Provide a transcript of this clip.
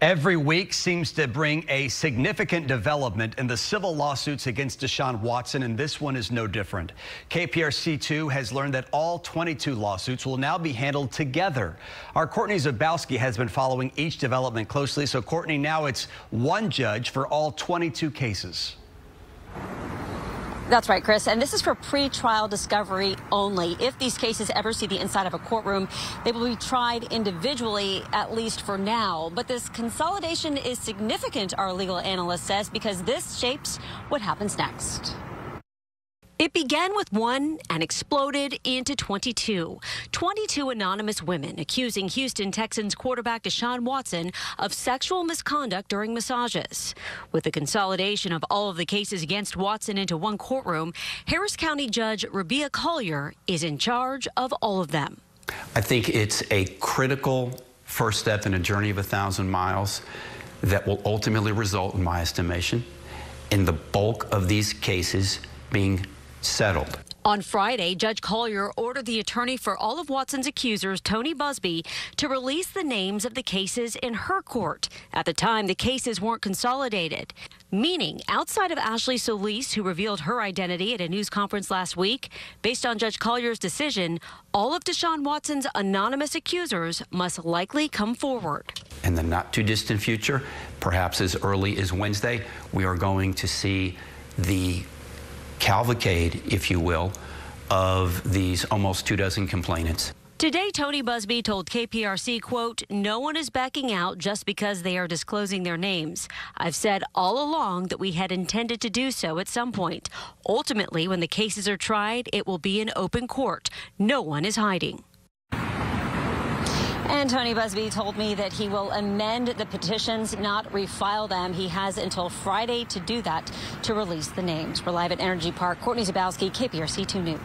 Every week seems to bring a significant development in the civil lawsuits against Deshaun Watson, and this one is no different. KPRC2 has learned that all 22 lawsuits will now be handled together. Our Courtney Zabowski has been following each development closely. So, Courtney, now it's one judge for all 22 cases. That's right, Chris. And this is for pre-trial discovery only. If these cases ever see the inside of a courtroom, they will be tried individually, at least for now. But this consolidation is significant, our legal analyst says, because this shapes what happens next. It began with one and exploded into 22. 22 anonymous women accusing Houston Texans quarterback Deshaun Watson of sexual misconduct during massages. With the consolidation of all of the cases against Watson into one courtroom, Harris County Judge Rabeea Collier is in charge of all of them. I think it's a critical first step in a journey of a thousand miles that will ultimately result, in my estimation, in the bulk of these cases being settled. On Friday, Judge Collier ordered the attorney for all of Watson's accusers, Tony Buzbee, to release the names of the cases in her court. At the time, the cases weren't consolidated, meaning outside of Ashley Solis, who revealed her identity at a news conference last week, based on Judge Collier's decision, all of Deshaun Watson's anonymous accusers must likely come forward. In the not too distant future, perhaps as early as Wednesday, we are going to see the cavalcade, if you will, of these almost two dozen complainants. Today, Tony Buzbee told KPRC, quote, no one is backing out just because they are disclosing their names. I've said all along that we had intended to do so at some point. Ultimately, when the cases are tried, it will be in open court. No one is hiding. And Tony Buzbee told me that he will amend the petitions, not refile them. He has until Friday to do that to release the names. We're live at NRG Park. Courtney Zabowski, KPRC 2 News.